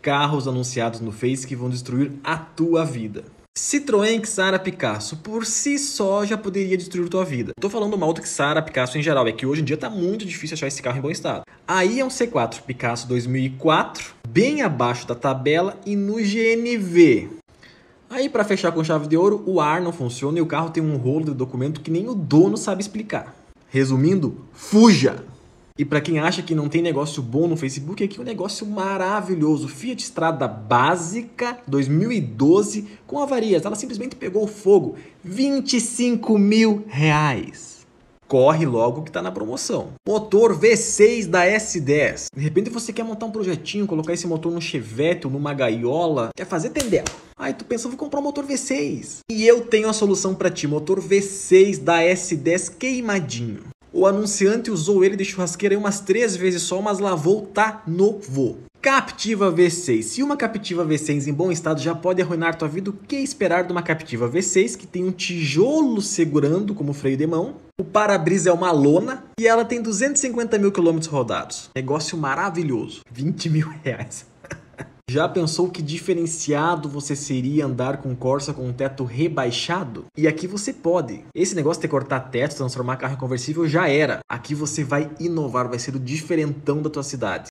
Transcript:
carros anunciados no Face que vão destruir a tua vida. Citroën Xara Picasso por si só já poderia destruir tua vida. Tô falando mal do Xara Picasso em geral, é que hoje em dia tá muito difícil achar esse carro em bom estado. Aí é um C4 Picasso 2004, bem abaixo da tabela e no GNV. Aí para fechar com chave de ouro, o ar não funciona e o carro tem um rolo de documento que nem o dono sabe explicar. Resumindo, fuja! E para quem acha que não tem negócio bom no Facebook, aqui um negócio maravilhoso. Fiat Strada básica 2012 com avarias. Ela simplesmente pegou fogo. 25 mil reais. Corre logo que tá na promoção. Motor V6 da S10. De repente você quer montar um projetinho, colocar esse motor num chevette ou numa gaiola, quer fazer tendel. Aí tu pensou, vou comprar um motor V6. E eu tenho a solução para ti, motor V6 da S10 queimadinho. O anunciante usou ele de churrasqueira umas três vezes só, mas lavou tá novo. Captiva V6. Se uma Captiva V6 em bom estado já pode arruinar tua vida, o que esperar de uma Captiva V6 que tem um tijolo segurando como freio de mão? O para-brisa é uma lona e ela tem 250 mil quilômetros rodados. Negócio maravilhoso. 20 mil reais. Já pensou que diferenciado você seria andar com Corsa com teto rebaixado? E aqui você pode. Esse negócio de cortar teto, transformar carro em conversível já era. Aqui você vai inovar, vai ser o diferentão da tua cidade.